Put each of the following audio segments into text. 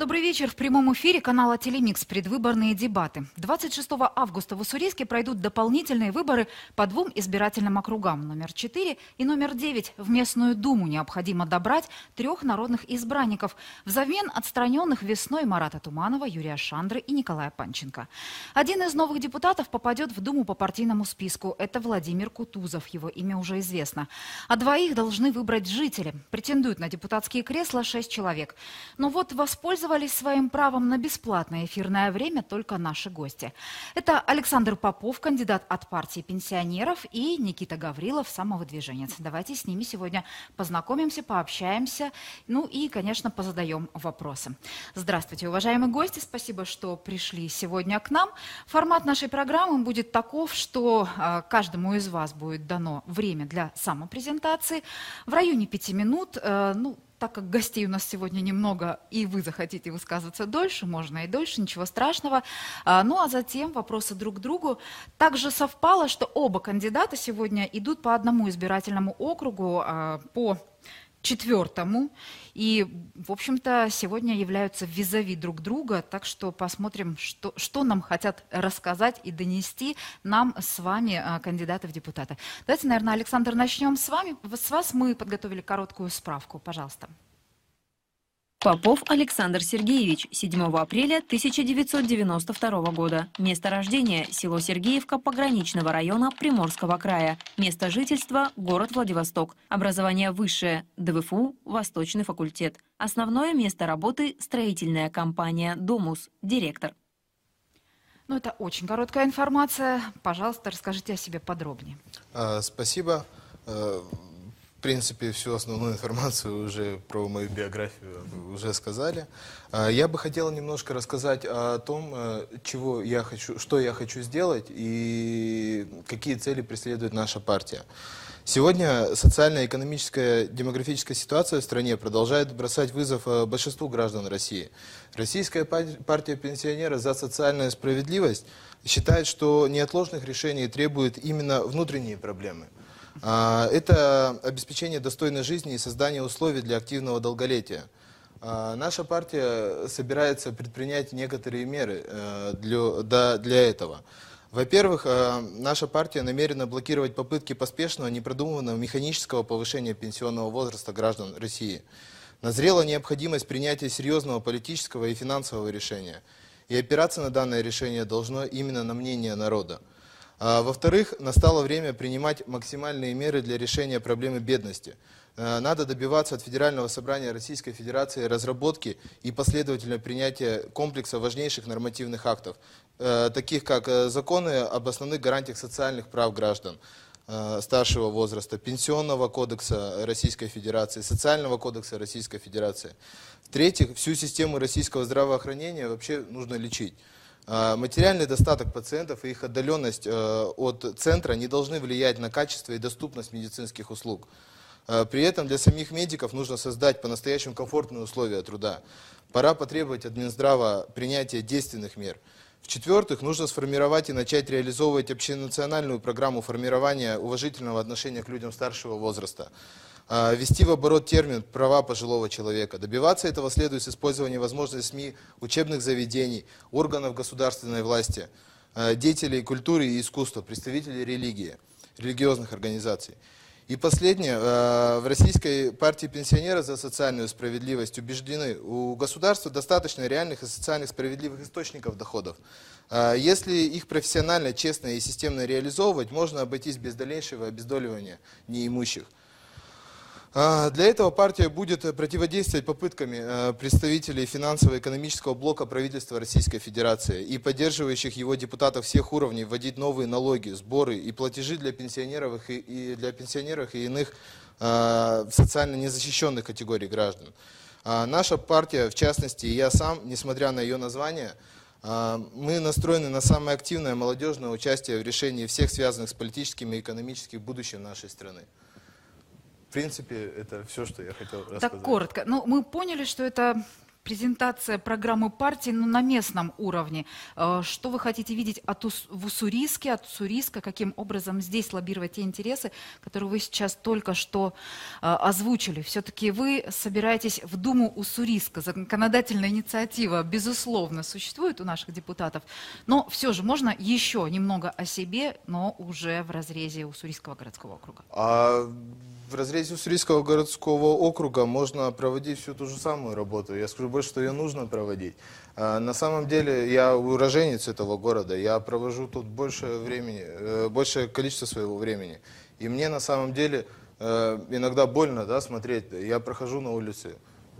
Добрый вечер. В прямом эфире канала «Телемикс» предвыборные дебаты. 26 августа в Уссурийске пройдут дополнительные выборы по двум избирательным округам. Номер 4 и номер 9. В местную думу необходимо добрать трех народных избранников взамен отстраненных весной Марата Туманова, Юрия Шандры и Николая Панченко. Один из новых депутатов попадет в Думу по партийному списку. Это Владимир Кутузов. Его имя уже известно. А двоих должны выбрать жители. Претендуют на депутатские кресла шесть человек. Но вот воспользоваться Пользовались своим правом на бесплатное эфирное время только наши гости. Это Александр Попов, кандидат от партии пенсионеров, и Никита Гаврилов, самовыдвиженец. Давайте с ними сегодня познакомимся, пообщаемся, ну и, конечно, позадаем вопросы. Здравствуйте, уважаемые гости, спасибо, что пришли сегодня к нам. Формат нашей программы будет таков, что э, каждому из вас будет дано время для самопрезентации в районе пяти минут. Э, ну, так как гостей у нас сегодня немного, и вы захотите высказываться дольше, можно и дольше, ничего страшного. А, ну а затем вопросы друг к другу. Также совпало, что оба кандидата сегодня идут по одному избирательному округу, а, по четвертому. И, в общем-то, сегодня являются визави друг друга, так что посмотрим, что, что нам хотят рассказать и донести нам с вами а, кандидаты в депутаты. Давайте, наверное, Александр, начнем с вами. С вас мы подготовили короткую справку. Пожалуйста. Попов Александр Сергеевич, 7 апреля 1992 года. Место рождения – село Сергеевка пограничного района Приморского края. Место жительства – город Владивосток. Образование высшее – ДВФУ, Восточный факультет. Основное место работы – строительная компания «Домус», директор. Ну, это очень короткая информация. Пожалуйста, расскажите о себе подробнее. А, спасибо. В принципе, всю основную информацию уже про мою биографию уже сказали. А, я бы хотел немножко рассказать о том, э, чего я хочу, что я хочу сделать и какие цели преследует наша партия. Сегодня социальная, экономическая, демографическая ситуация в стране продолжает бросать вызов э, большинству граждан России. Российская партия пенсионера за социальную справедливость считает, что неотложных решений требуют именно внутренние проблемы – это обеспечение достойной жизни и создание условий для активного долголетия. А, наша партия собирается предпринять некоторые меры э, для, для этого. Во-первых, э, наша партия намерена блокировать попытки поспешного, непродуманного механического повышения пенсионного возраста граждан России. Назрела необходимость принятия серьезного политического и финансового решения. И опираться на данное решение должно именно на мнение народа. А, во-вторых, настало время принимать максимальные меры для решения проблемы бедности. А, надо добиваться от Федерального собрания Российской Федерации разработки и последовательного принятия комплекса важнейших нормативных актов, а, таких как э, законы об основных гарантиях социальных прав граждан, старшего возраста, Пенсионного кодекса Российской Федерации, Социального кодекса Российской Федерации. В-третьих, всю систему российского здравоохранения вообще нужно лечить. А, материальный достаток пациентов и их отдаленность э, от центра не должны влиять на качество и доступность медицинских услуг. А, при этом для самих медиков нужно создать по-настоящему комфортные условия труда. Пора потребовать от Минздрава принятия действенных мер. В-четвертых, нужно сформировать и начать реализовывать общенациональную программу формирования уважительного отношения к людям старшего возраста. А, ввести в оборот термин «права пожилого человека». Добиваться этого следует с использованием возможностей СМИ, учебных заведений, органов государственной власти, а, деятелей культуры и искусства, представителей религии, религиозных организаций. И последнее. А, в Российской партии пенсионеров за социальную справедливость убеждены, у государства достаточно реальных и социальных справедливых источников доходов. Если их профессионально, честно и системно реализовывать, можно обойтись без дальнейшего обездоливания неимущих. А, для этого партия будет противодействовать попытками э, представителей финансово-экономического блока правительства Российской Федерации и поддерживающих его депутатов всех уровней вводить новые налоги, сборы и платежи для пенсионеров и, для пенсионеров и иных а, социально незащищенных категорий граждан. А, наша партия, в частности, и я сам, несмотря на ее название, мы настроены на самое активное молодежное участие в решении всех связанных с политическим и экономическим будущим нашей страны. В принципе, это все, что я хотел рассказать. Так коротко. Ну, мы поняли, что это презентация программы партии ну, на местном уровне. Э, что вы хотите видеть от Ус- в Уссурийске, от Уссурийска, каким образом здесь лоббировать те интересы, которые вы сейчас только что э, озвучили? Все-таки вы собираетесь в Думу Уссурийска. Законодательная инициатива, безусловно, существует у наших депутатов, но все же можно еще немного о себе, но уже в разрезе Уссурийского городского округа. А в разрезе Уссурийского городского округа можно проводить всю ту же самую работу. Я скажу больше, что ее нужно проводить. А на самом деле я уроженец этого города, я провожу тут больше времени, э, большее количество своего времени. И мне на самом деле э, иногда больно да, смотреть. Я прохожу на улице,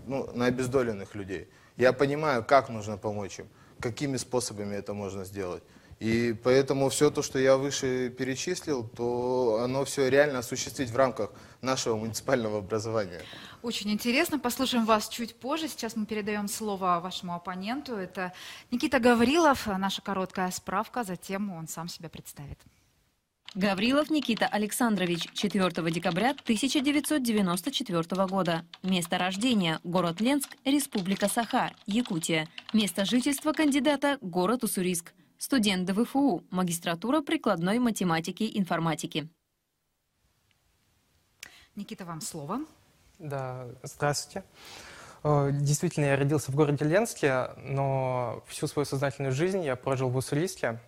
ну, на обездоленных людей. Я понимаю, как нужно помочь им, какими способами это можно сделать. И поэтому все то, что я выше перечислил, то оно все реально осуществить в рамках нашего муниципального образования. Очень интересно. Послушаем вас чуть позже. Сейчас мы передаем слово вашему оппоненту. Это Никита Гаврилов. Наша короткая справка. Затем он сам себя представит. Гаврилов Никита Александрович, 4 декабря 1994 года. Место рождения – город Ленск, Республика Саха, Якутия. Место жительства кандидата – город Уссурийск. Студент ДВФУ, магистратура прикладной математики и информатики. Никита, вам слово. Да, здравствуйте. Э, Действительно, я родился в городе Ленске, но всю свою сознательную жизнь я прожил в Уссурийске.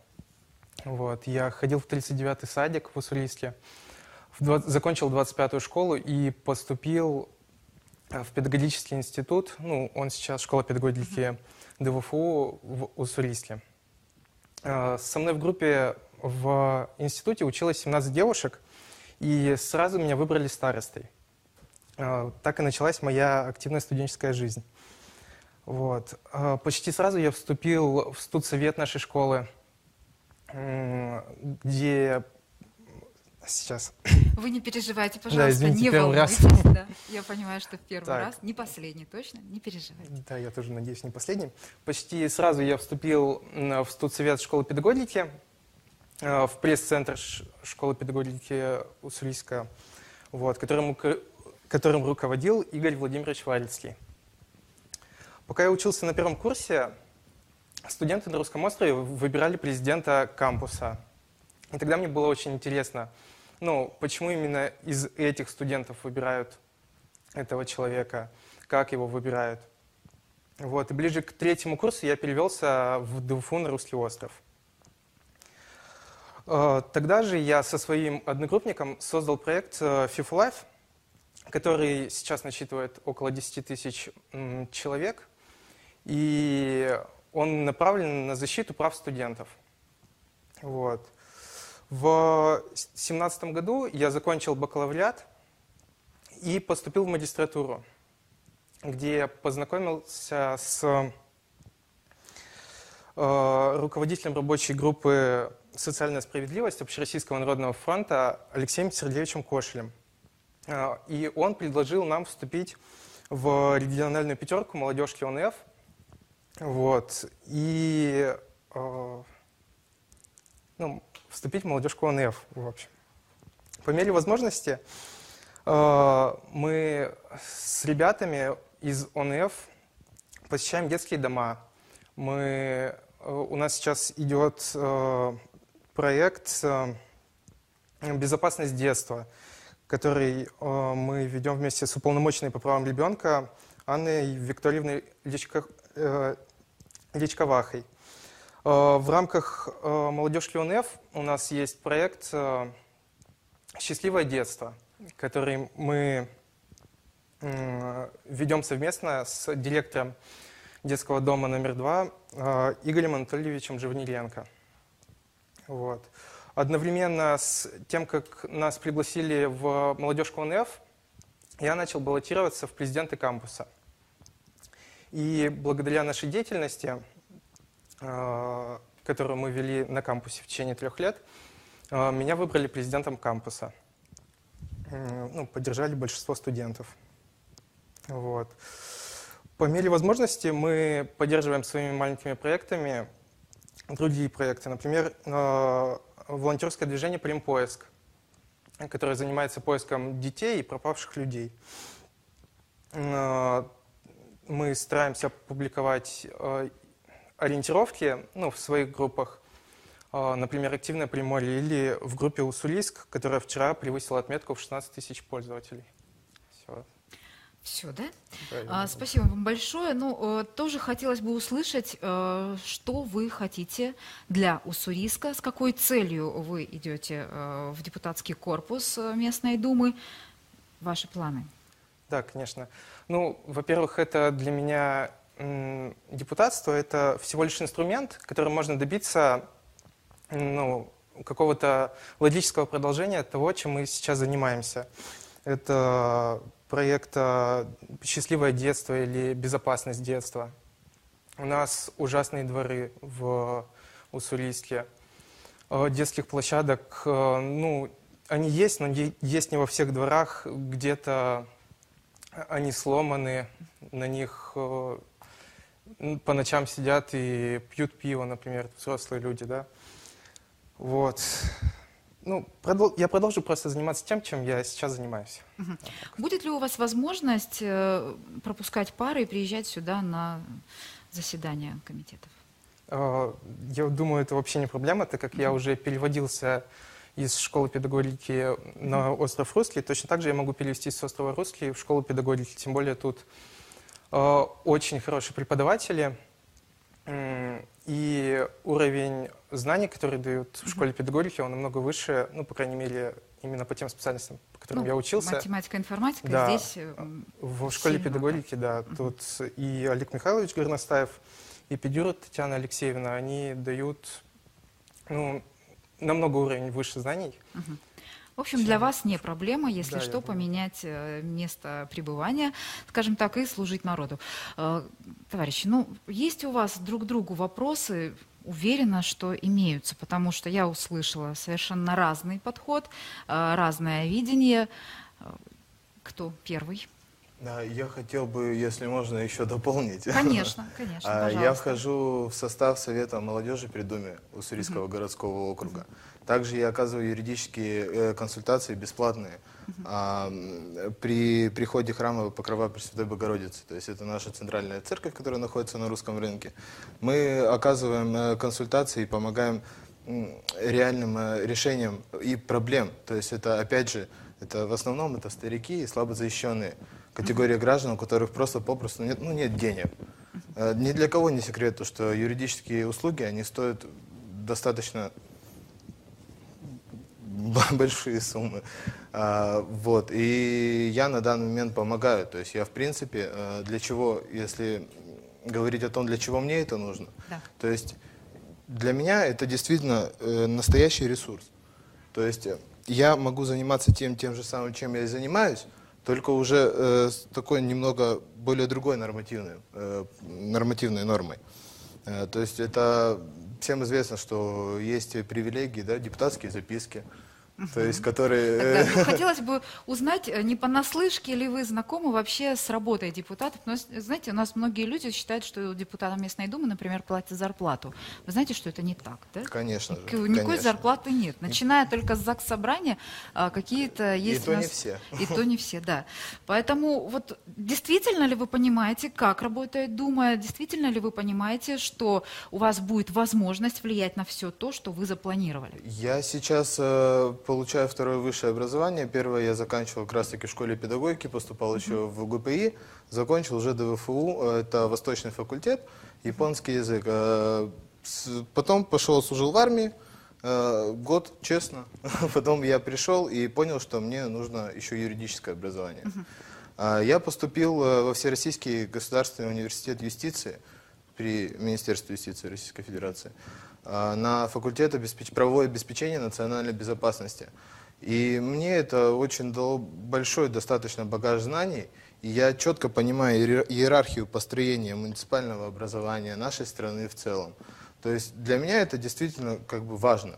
Вот. Я ходил в 39-й садик в Уссурийске, в два- закончил 25-ю школу и поступил э, в педагогический институт. Ну, он сейчас школа педагогики ДВФУ в Уссурийске. Э, Со мной в группе в институте училось 17 девушек, и сразу меня выбрали старостой. Э, Так и началась моя активная студенческая жизнь. Вот. Э, Почти сразу я вступил в студсовет нашей школы, где сейчас Вы не переживайте, пожалуйста, извините, не первый раз. да. Я понимаю, что в первый Так. раз. Не последний, точно? Не переживайте. Да, я тоже надеюсь, не последний. Почти сразу я вступил в студсовет школы педагогики, э, в пресс-центр школы педагогики Уссурийска, вот, которым, которым руководил Игорь Владимирович Варецкий. Пока я учился на первом курсе, студенты на Русском острове выбирали президента кампуса. И тогда мне было очень интересно, ну, почему именно из этих студентов выбирают этого человека, как его выбирают. Вот. И ближе к третьему курсу я перевелся в ДУФУ на Русский остров. Э, Тогда же я со своим одногруппником создал проект э, FIFA Life, который сейчас насчитывает около 10 тысяч человек, и он направлен на защиту прав студентов. Вот. В 2017 году я закончил бакалавриат и поступил в магистратуру, где я познакомился с э, руководителем рабочей группы «Социальная справедливость» Общероссийского народного фронта Алексеем Сергеевичем Кошелем. Э, И он предложил нам вступить в региональную пятерку молодежки ОНФ. Вот. И э, ну, вступить в молодежку ОНФ, в общем. По мере возможности э, мы с ребятами из ОНФ посещаем детские дома. Мы, э, у нас сейчас идет э, проект э, «Безопасность детства», который э, мы ведем вместе с уполномоченной по правам ребенка Анной Викториевной Личко- э, Личковахой. Э, В рамках э, молодежки УНФ у нас есть проект э, «Счастливое детство», который мы ведем совместно с директором детского дома номер два Игорем Анатольевичем Живниленко. Вот. Одновременно с тем, как нас пригласили в молодежку УНФ, я начал баллотироваться в президенты кампуса. И благодаря нашей деятельности, которую мы вели на кампусе в течение трех лет, э, меня выбрали президентом кампуса. М, Ну, поддержали большинство студентов. Вот. По мере возможности мы поддерживаем своими маленькими проектами другие проекты. Например, э, волонтерское движение «Примпоиск», которое занимается поиском детей и пропавших людей. Э, мы стараемся публиковать э, ориентировки ну, в своих группах, э, например, «Активное Приморье» или в группе «Уссурийск», которая вчера превысила отметку в 16 тысяч пользователей. Все. Все, да? Да, А, спасибо вам большое. Ну, э, тоже хотелось бы услышать, э, что вы хотите для Уссурийска, с какой целью вы идете э, в депутатский корпус местной думы, ваши планы. Да, конечно. Ну, во-первых, это для меня депутатство это всего лишь инструмент, которым можно добиться ну, какого-то логического продолжения того, чем мы сейчас занимаемся. Это проект а, «Счастливое детство» или «Безопасность детства». У нас ужасные дворы в Уссурийске. Э, Детских площадок, э, ну, они есть, но есть не во всех дворах. Где-то они сломаны, на них по ночам сидят и пьют пиво, например, взрослые люди, да. Вот. Ну, продол- я продолжу просто заниматься тем, чем я сейчас занимаюсь. Будет ли у вас возможность э, пропускать пары и приезжать сюда на заседания комитетов? Э, Я думаю, это вообще не проблема, так как я уже переводился из школы педагогики на остров Русский. Точно так же я могу перевестись с острова Русский в школу педагогики. Тем более тут очень хорошие преподаватели. И уровень знаний, которые дают в школе педагогики, он намного выше, ну, по крайней мере, именно по тем специальностям, по которым Ну, я учился. Математика, информатика Да. здесь... э, м, В школе педагогики, да. Тут и Олег Михайлович Горностаев, и Педюра Татьяна Алексеевна, они дают ну, намного уровень выше знаний. В общем, для вас не проблема, если Да, я что, поменять э, место пребывания, скажем так, и служить народу. Э, Товарищи, ну, есть у вас друг другу вопросы? Уверена, что имеются, потому что я услышала совершенно разный подход, э, разное видение. Кто первый? Я хотел бы, если можно, еще дополнить. Конечно, конечно, А, Я пожалуйста. вхожу в состав Совета молодежи при Думе Уссурийского городского округа. Также я оказываю юридические э, консультации бесплатные а, при приходе храма Покрова Пресвятой Богородицы. То есть это наша центральная церковь, которая находится на русском рынке. Мы оказываем э, консультации и помогаем реальным э, решениям и проблем. То есть это, опять же, это в основном это старики и слабозащищенные категория граждан, у которых просто попросту нет, ну, нет денег. Ни для кого не секрет, то, что юридические услуги, они стоят достаточно большие суммы. А, Вот. И я на данный момент помогаю. То есть я, в принципе, э, для чего, если говорить о том, для чего мне это нужно, Да. то есть для меня это действительно э, настоящий ресурс. То есть я могу заниматься тем, тем же самым, чем я и занимаюсь, только уже э, с такой немного более другой нормативной, э, нормативной нормой. Э, то есть это всем известно, что есть привилегии, да, депутатские записки, то есть которые... э, хотелось бы узнать, э, не понаслышке ли вы знакомы вообще с работой депутатов. Но, с- знаете, у нас многие люди считают, что депутатам местной думы, например, платят зарплату. Вы знаете, что это не так, да? Конечно же, Никакой конечно. зарплаты нет. Начиная только с ЗАГС собрания, а, какие-то есть то у не нас- все. И то не все, да. Поэтому вот действительно ли вы понимаете, как работает Дума? Действительно ли вы понимаете, что у вас будет возможность влиять на все то, что вы запланировали? Я сейчас э, получаю второе высшее образование. Первое я заканчивал как раз таки в школе педагогики, поступал еще в ГПИ, закончил уже ДВФУ, э, это Восточный факультет, японский язык. Э, потом пошел, служил в армии, э, год, честно. Потом я пришел и понял, что мне нужно еще юридическое образование. А, Я поступил э, во Всероссийский государственный университет юстиции при Министерстве юстиции Российской Федерации на факультет обеспеч- правовое обеспечение национальной безопасности. И мне это очень дало большой достаточно багаж знаний, и я четко понимаю иер- иерархию построения муниципального образования нашей страны в целом. То есть для меня это действительно как бы важно.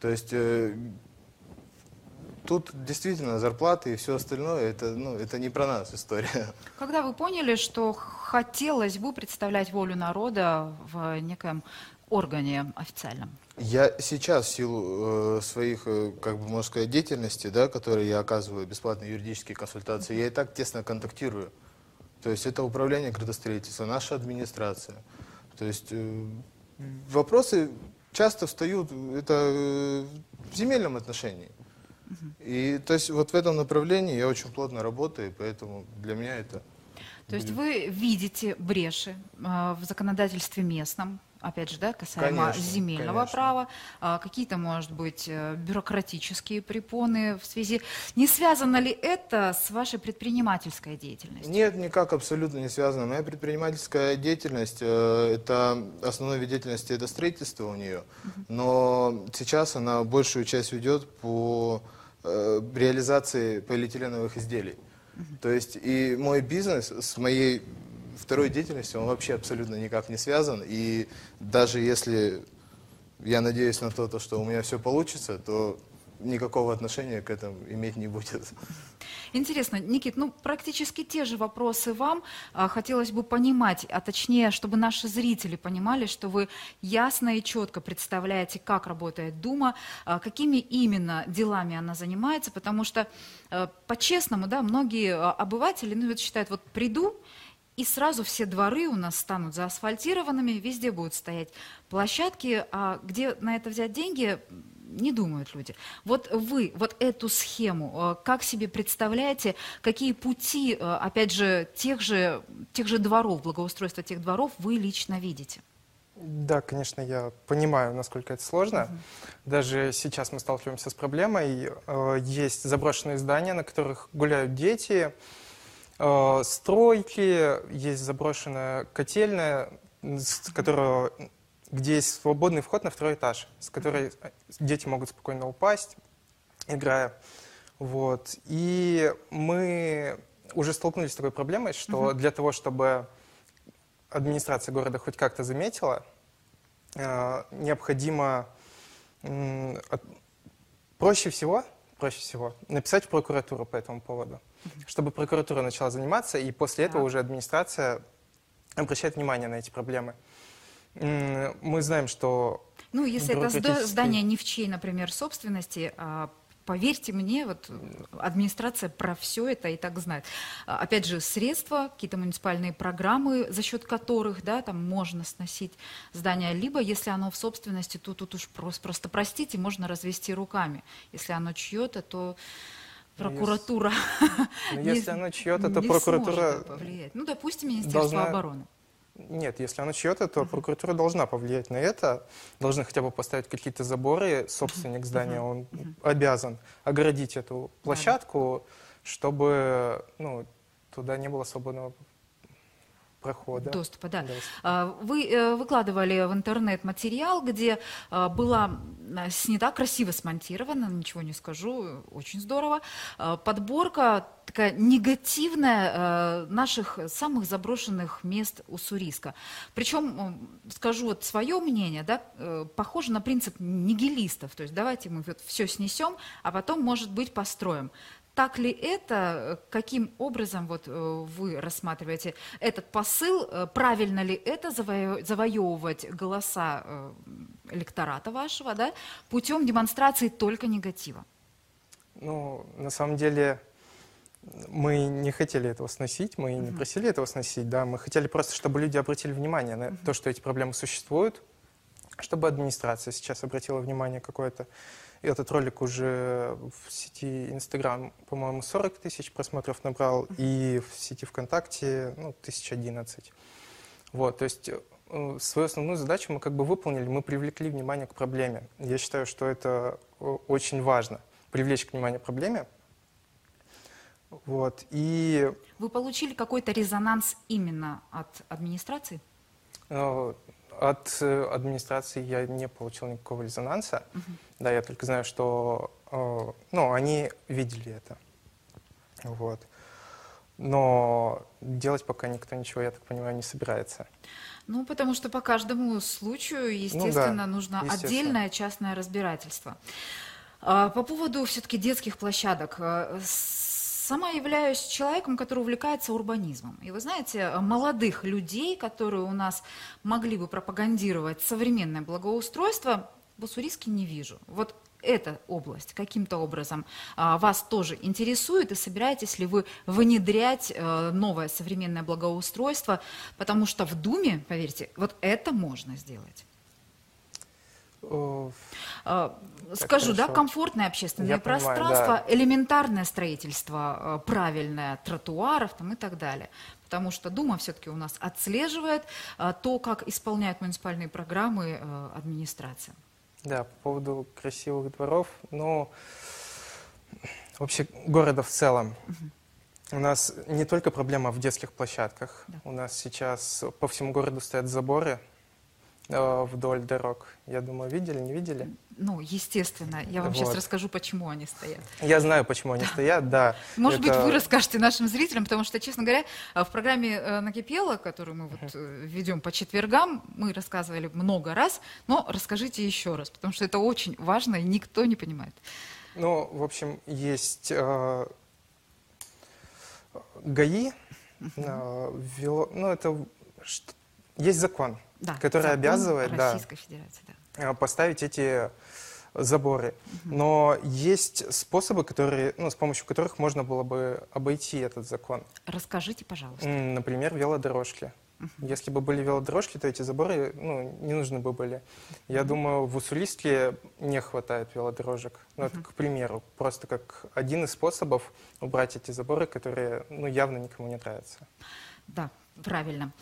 То есть э, тут действительно зарплаты и все остальное, это, ну, это не про нас история. Когда вы поняли, что хотелось бы представлять волю народа в неком органе официальном? Я сейчас в силу э, своих, э, как бы можно сказать, деятельности, да, которые я оказываю, бесплатные юридические консультации, я и так тесно контактирую. То То есть это управление градостроительства, наша администрация. То есть э, вопросы часто встают это э, в земельном отношении. И то есть вот в этом направлении я очень плотно работаю, поэтому для меня это То есть вы видите бреши э, в законодательстве местном, опять же, да, касаемо Конечно, земельного конечно. права, а, какие-то, может быть, э, бюрократические препоны в связи. Не связано ли это с вашей предпринимательской деятельностью? Нет, никак абсолютно не связано. Моя предпринимательская деятельность, э, это основной вид деятельности, это строительство у нее. Но сейчас она большую часть ведет по э, реализации полиэтиленовых изделий. То есть и мой бизнес с моей второй деятельностью, он вообще абсолютно никак не связан. И даже если я надеюсь на то, то, что у меня все получится, то никакого отношения к этому иметь не будет. Интересно, Никит, ну практически те же вопросы вам. А, Хотелось бы понимать, а точнее, чтобы наши зрители понимали, что вы ясно и четко представляете, как работает Дума, а, какими именно делами она занимается, потому что э, по-честному, да, многие а, обыватели, ну вот считают, вот приду, и сразу все дворы у нас станут заасфальтированными, везде будут стоять площадки, а где на это взять деньги, не думают люди. Вот вы, вот эту схему, э, как себе представляете, какие пути, э, опять же, тех же, тех же дворов, благоустройства тех дворов вы лично видите? Да, конечно, я понимаю, насколько это сложно. Даже сейчас мы сталкиваемся с проблемой. Э, Есть заброшенные здания, на которых гуляют дети, стройки, есть заброшенная котельная, с которого, где есть свободный вход на второй этаж, с которой э, дети могут спокойно упасть, играя. Вот. И мы уже столкнулись с такой проблемой, что для того, чтобы администрация города хоть как-то заметила, э, необходимо от- проще всего, проще всего написать в прокуратуру по этому поводу, чтобы прокуратура начала заниматься, и после этого Так. уже администрация обращает внимание на эти проблемы. Мы знаем, что Ну, если это зда- Бюрократический. здание не в чьей, например, собственности, а, поверьте мне, вот администрация про все это и так знает. А, Опять же, средства, какие-то муниципальные программы, за счет которых, да, там можно сносить здание, либо если оно в собственности, то тут уж просто, просто простите, можно развести руками. Если оно чье-то, то Ну, если- прокуратура ну, если оно чье-то, то прокуратура. Ну, допустим, Министерство должна- обороны. Нет, если оно чье-то, то прокуратура должна повлиять на это, должны хотя бы поставить какие-то заборы, собственник здания, он обязан оградить эту площадку, чтобы ну, туда не было свободного прохода. Доступа, да. Доступа. А, Вы э, выкладывали в интернет материал, где а, была а, снята, красиво смонтирована, ничего не скажу, очень здорово, подборка такая негативная э, наших самых заброшенных мест Уссурийска. Причем, м, скажу вот свое мнение, да, э, похоже на принцип нигилистов, то есть давайте мы вот все снесем, а потом, может быть, построим. Так ли это? Каким образом вот э, вы рассматриваете этот посыл? Э, Правильно ли это заво- завоевывать голоса э, электората вашего, да, путем демонстрации только негатива? Ну, на самом деле, мы не хотели этого сносить, мы не просили этого сносить, да, мы хотели просто, чтобы люди обратили внимание на то, что эти проблемы существуют, чтобы администрация сейчас обратила внимание какое-то. И Этот ролик уже в сети Инстаграм, по-моему, 40 тысяч просмотров набрал, и в сети ВКонтакте, ну, 1011. Вот, то есть э, свою основную задачу мы как бы выполнили, мы привлекли внимание к проблеме. Я считаю, что это э, очень важно, привлечь к вниманию к проблеме. Вот, и Вы получили какой-то резонанс именно от администрации? Э, от э, администрации я не получил никакого резонанса. Да, я только знаю, что э, ну, они видели это. Вот. Но делать пока никто ничего, я так понимаю, не собирается. Ну, потому что по каждому случаю, естественно, нужно Ну естественно. отдельное частное разбирательство. А, По поводу все-таки детских площадок. э, Сама являюсь человеком, который увлекается урбанизмом. И вы знаете, э, молодых людей, которые у нас могли бы пропагандировать современное благоустройство, в Уссурийске не вижу. Вот эта область каким-то образом а, вас тоже интересует, и собираетесь ли вы внедрять а, новое современное благоустройство, потому что в Думе, поверьте, вот это можно сделать. О, А, Скажу, да, комфортное общественное Я понимаю, пространство, элементарное строительство, э, правильное тротуаров там, и так далее. Потому что Дума все-таки у нас отслеживает то, как исполняют муниципальные программы э, администрация. Да, по поводу красивых дворов, ну, вообще города в целом. У нас не только проблема в детских площадках. Да. У нас сейчас по всему городу стоят заборы э, вдоль дорог. Я думаю, видели, не видели? Ну, естественно, я вам сейчас Вот. расскажу, почему они стоят. Я знаю, почему они стоят, да. Может быть, Это- вы расскажете нашим зрителям, потому что, честно говоря, э, в программе э, «Накипело», которую мы вот э, ведем по четвергам, мы рассказывали много раз, но расскажите еще раз, потому что это очень важно, и никто не понимает. Ну, в общем, есть э, ГАИ, э, ввело- ну, это есть закон, Да, который обязывает, да, Российской Федерации, да. э, поставить эти заборы. Но есть способы, которые, ну, с помощью которых можно было бы обойти этот закон. Расскажите, пожалуйста. Например, велодорожки. Если бы были велодорожки, то эти заборы ну, не нужны бы были. Я думаю, в Уссурийске не хватает велодорожек. Ну, это, к примеру, просто как один из способов убрать эти заборы, которые ну, явно никому не нравятся. Да, правильно.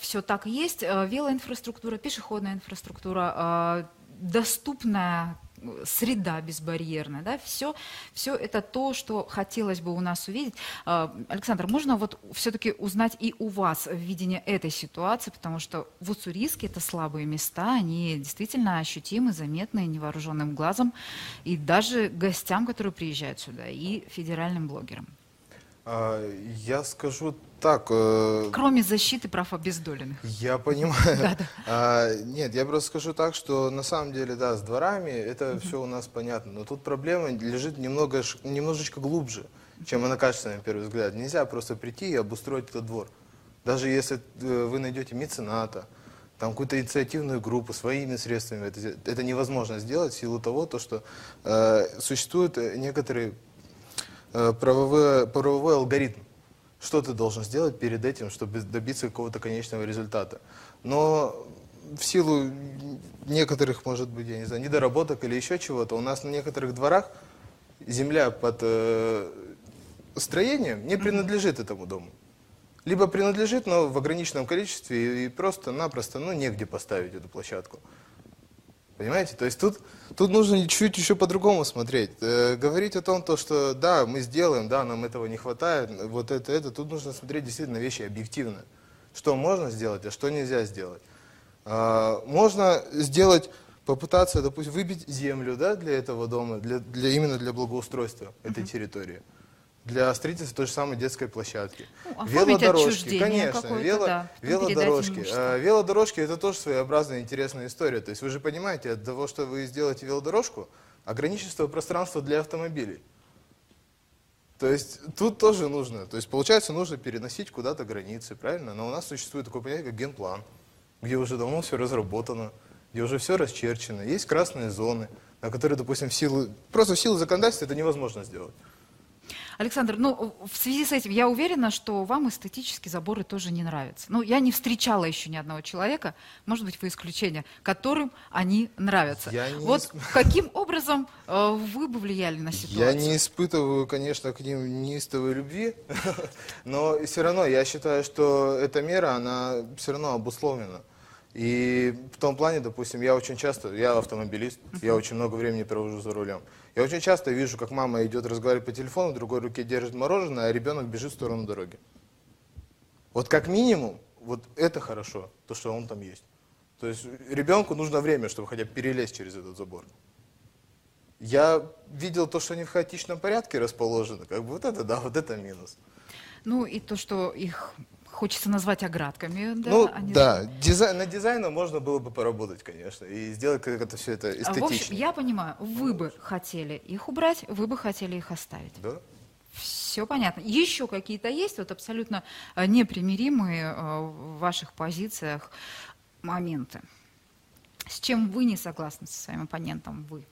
Все так и есть. Э, Велоинфраструктура, пешеходная инфраструктура, э, доступная э, среда безбарьерная, да, все, все это то, что хотелось бы у нас увидеть. Э, Александр, можно вот все-таки узнать и у вас видение этой ситуации, потому что в Уссурийске это слабые места, они действительно ощутимы, заметны невооруженным глазом и даже гостям, которые приезжают сюда, и федеральным блогерам. А, Я скажу так, э, Кроме защиты прав обездоленных. Я понимаю. А, нет, я просто скажу так, что на самом деле, да, с дворами это все у нас понятно. Но тут проблема лежит немного, немножечко глубже, чем она кажется на первый взгляд. Нельзя просто прийти и обустроить этот двор. Даже если э, вы найдете мецената, там какую-то инициативную группу своими средствами, это, это невозможно сделать в силу того, то, что э, существуют некоторые правовой, правовой алгоритм. Что ты должен сделать перед этим, чтобы добиться какого-то конечного результата. Но в силу некоторых, может быть, я не знаю, недоработок или еще чего-то, у нас на некоторых дворах земля под э, строением не принадлежит этому дому. Либо принадлежит, но в ограниченном количестве, и, и просто-напросто, ну, негде поставить эту площадку. Понимаете? То есть тут, тут нужно чуть еще по-другому смотреть. Э, говорить о том, то, что да, мы сделаем, да, нам этого не хватает, вот это, это, тут нужно смотреть действительно вещи объективно. Что можно сделать, а что нельзя сделать. А, можно сделать, попытаться, допустим, выбить землю да, для этого дома, для, для, именно для благоустройства этой территории. Для строительства той же самой детской площадки. Ну, оформить отчуждение конечно, вело- да, велодорожки. А, Велодорожки это тоже своеобразная интересная история. То есть вы же понимаете, от того, что вы сделаете велодорожку, ограничится пространство для автомобилей. То есть тут тоже нужно. То есть получается нужно переносить куда-то границы, правильно? Но у нас существует такое понятие, как генплан, где уже давно все разработано, где уже все расчерчено. Есть красные зоны, на которые, допустим, в силу, просто в силу законодательства это невозможно сделать. Александр, ну, в связи с этим я уверена, что вам эстетические заборы тоже не нравятся. Ну, я не встречала еще ни одного человека, может быть, вы исключение, которым они нравятся. Я не вот ис- каким образом э, вы бы влияли на ситуацию? Я не испытываю, конечно, к ним неистовой любви, но все равно я считаю, что эта мера, она все равно обусловлена. И в том плане, допустим, я очень часто, я автомобилист, я очень много времени провожу за рулем. Я очень часто вижу, как мама идет разговаривать по телефону, в другой руке держит мороженое, а ребенок бежит в сторону дороги. Вот как минимум, вот это хорошо, то, что он там есть. То есть ребенку нужно время, чтобы хотя бы перелезть через этот забор. Я видел то, что они в хаотичном порядке расположены. Как бы вот это да, вот это минус. Ну, и то, что их хочется назвать оградками, да? ну они да, дизай- над дизайном можно было бы поработать, конечно, и сделать как это все это А, эстетично. В общем, я понимаю, вы бы хотели их убрать, вы бы хотели их оставить. Да? Все понятно. Еще какие-то есть вот абсолютно э, непримиримые э, в ваших позициях моменты? С чем вы не согласны со своим оппонентом, вы?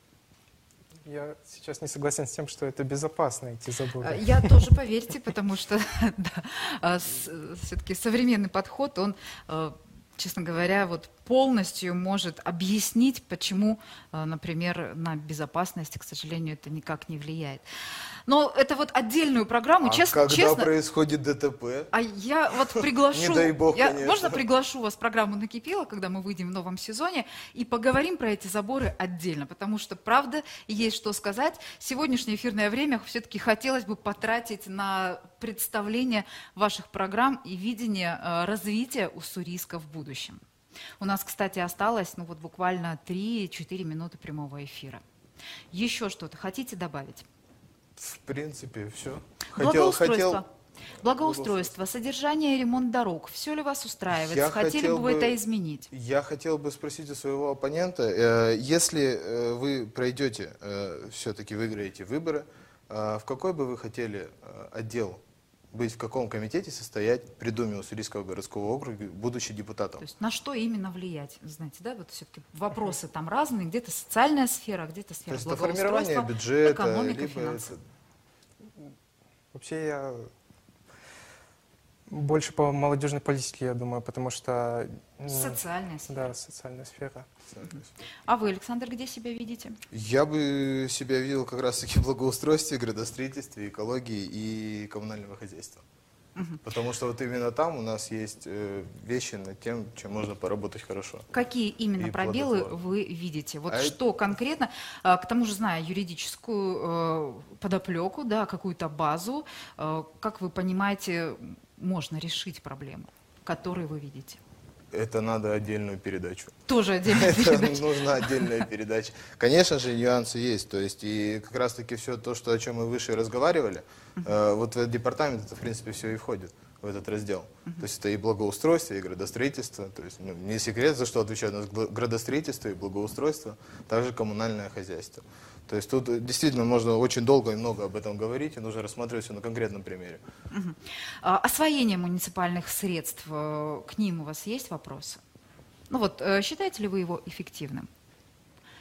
Я сейчас не согласен с тем, что это безопасно идти заборы. Э, Я тоже, поверьте, потому что все-таки современный подход, он, э, честно говоря, вот полностью может объяснить, почему, э, например, на безопасность, к сожалению, это никак не влияет. Но это вот отдельную программу, А честно, когда честно. происходит ДТП? А я вот приглашу, Не дай бог, я- конечно. можно приглашу вас в программу «Накипело», когда мы выйдем в новом сезоне, и поговорим про эти заборы отдельно, потому что, правда, есть что сказать. Сегодняшнее эфирное время все-таки хотелось бы потратить на представление ваших программ и видение э, развития Уссурийска в будущем. У нас, кстати, осталось ну вот буквально 3-4 минуты прямого эфира. Еще что-то хотите добавить? В принципе, все. Благоустройство. Благоустройство, содержание и ремонт дорог. Все ли вас устраивает? Я Хотели хотел бы вы это изменить? Я хотел бы спросить у своего оппонента, э, если э, вы пройдете, все-таки выиграете выборы, э, в какой бы вы хотели э, отдел быть, в каком комитете состоять при Думе Уссурийского городского округа, будучи депутатом? То есть на что именно влиять? Знаете, да, вот все-таки вопросы там разные, где-то социальная сфера, где-то То сфера есть это формирование бюджета, экономика, либо финансы. это- Вообще я больше по молодежной политике, я думаю, потому что... ну, Социальная сфера. Да, социальная сфера. А вы, Александр, где себя видите? Я бы себя видел как раз-таки в благоустройстве, градостроительстве, экологии и коммунального хозяйства. Потому что вот именно там у нас есть э, вещи над тем, чем можно поработать хорошо. Какие именно И пробелы вы видите? Вот А это- что конкретно, а, к тому же зная юридическую э, подоплеку, да, какую-то базу, э, как вы понимаете, можно решить проблемы, которые вы видите? Это надо отдельную передачу. Тоже отдельная Это передача. нужна отдельная передача. Конечно же, нюансы есть. То есть, и как раз-таки все то, что, о чем мы выше разговаривали, э, вот в этот департамент это, в принципе, все и входит в этот раздел. То есть это и благоустройство, и градостроительство. То есть ну, не секрет, за что отвечают у нас градостроительство и благоустройство, также коммунальное хозяйство. То есть тут действительно можно очень долго и много об этом говорить, и нужно рассматривать все на конкретном примере. А, Освоение муниципальных средств, э, к ним у вас есть вопросы? Ну вот, э, считаете ли вы его эффективным?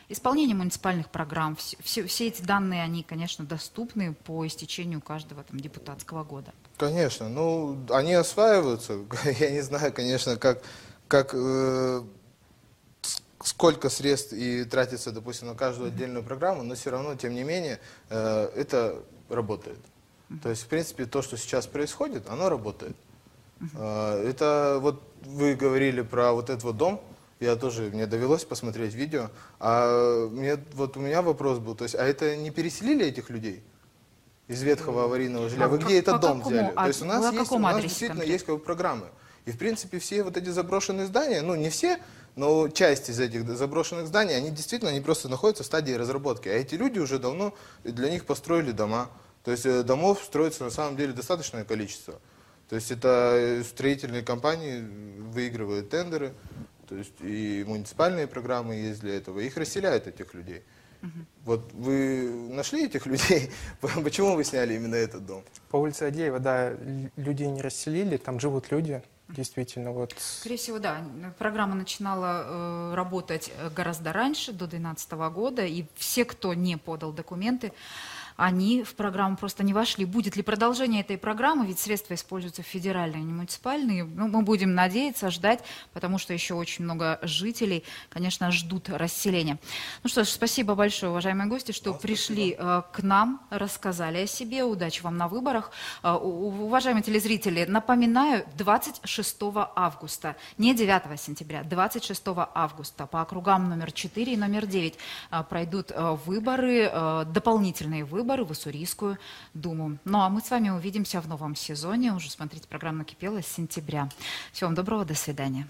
Исполнение муниципальных программ, все, все- все эти данные, они, конечно, доступны по истечению каждого там, депутатского года. Конечно, ну, они осваиваются. Я не знаю, конечно, как, как э, сколько средств и тратится, допустим, на каждую отдельную программу, но все равно, тем не менее, э, это работает. То есть, в принципе, то, что сейчас происходит, оно работает. Э, это вот вы говорили про вот этот вот дом, я тоже, мне довелось посмотреть видео, а мне, вот у меня вопрос был, то есть, а это не переселили этих людей? из ветхого аварийного жилья. А Вы по- где этот дом какому взяли? То есть у нас, о есть, у нас действительно конкретно? есть как бы программы. И в принципе все вот эти заброшенные здания, ну не все, но часть из этих заброшенных зданий, они действительно они просто находятся в стадии разработки. А эти люди уже давно для них построили дома. То есть э, домов строится на самом деле достаточное количество. То есть это э, строительные компании выигрывают тендеры, то есть и муниципальные программы есть для этого. Их расселяют этих людей. Вот вы нашли этих людей? Почему вы сняли именно этот дом? По улице Адеева, да, людей не расселили, там живут люди, действительно, вот. Скорее всего, да. Программа начинала э, работать э, гораздо раньше, до 2012 года, и все, кто не подал документы, они в программу просто не вошли. Будет ли продолжение этой программы, ведь средства используются федеральные, а не муниципальные. Ну, мы будем надеяться, ждать, потому что еще очень много жителей, конечно, ждут расселения. Ну что ж, спасибо большое, уважаемые гости, что пришли э, к нам, рассказали о себе. Удачи вам на выборах. Э, Уважаемые телезрители, напоминаю, 26 августа, не 9 сентября, 26 августа по округам номер 4 и номер 9 э, пройдут выборы, дополнительные выборы в Уссурийскую думу. Ну а мы с вами увидимся в новом сезоне. Уже смотрите программу «Накипело» с сентября. Всего вам доброго, до свидания.